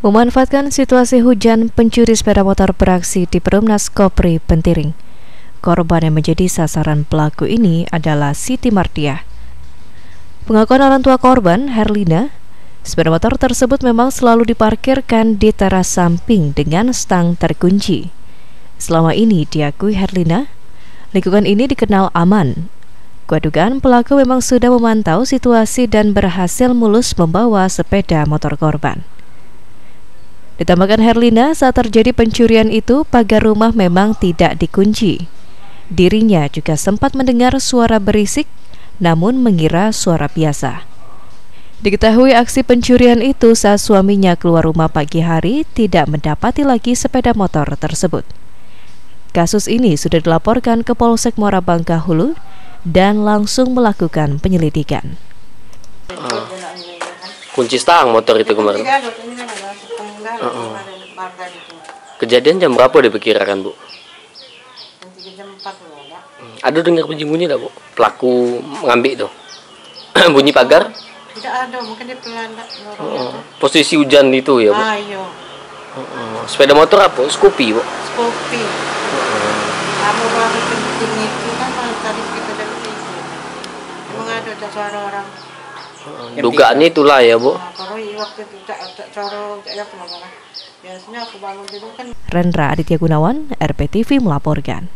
Memanfaatkan situasi hujan, pencuri sepeda motor beraksi di Perumnas Kopri Pentiring. Korban yang menjadi sasaran pelaku ini adalah Siti Martia. Pengakuan orang tua korban, Herlina, sepeda motor tersebut memang selalu diparkirkan di teras samping dengan stang terkunci. Selama ini diakui Herlina, lingkungan ini dikenal aman. Kuadugan pelaku memang sudah memantau situasi dan berhasil mulus membawa sepeda motor korban. Ditambahkan Herlina, saat terjadi pencurian itu, pagar rumah memang tidak dikunci. Dirinya juga sempat mendengar suara berisik, namun mengira suara biasa. Diketahui aksi pencurian itu saat suaminya keluar rumah pagi hari tidak mendapati lagi sepeda motor tersebut. Kasus ini sudah dilaporkan ke Polsek Muara Bangka Hulu dan langsung melakukan penyelidikan. Uh, kunci stang motor itu kemarin. Uh-uh. Kejadian jam berapa diperkirakan bu? Jam 4 loh ya. Ada dengar bunyi-bunyi tak bu? Pelaku mengambil tuh bunyi pagar? Tidak ada, mungkin dia pelan uh, Posisi hujan itu ya bu? Ah, iya. Uh, sepeda motor apa? Scoopy bu? Scoopy. Uh. Kamu baru penting itu kan tadi kita dari itu. Emang ada suara orang. Dugaannya itulah ya bu? Nah, kalau waktu itu tak cara ya biasanya aku bangun dulu kan Rendra Aditya Gunawan, RPTV melaporkan.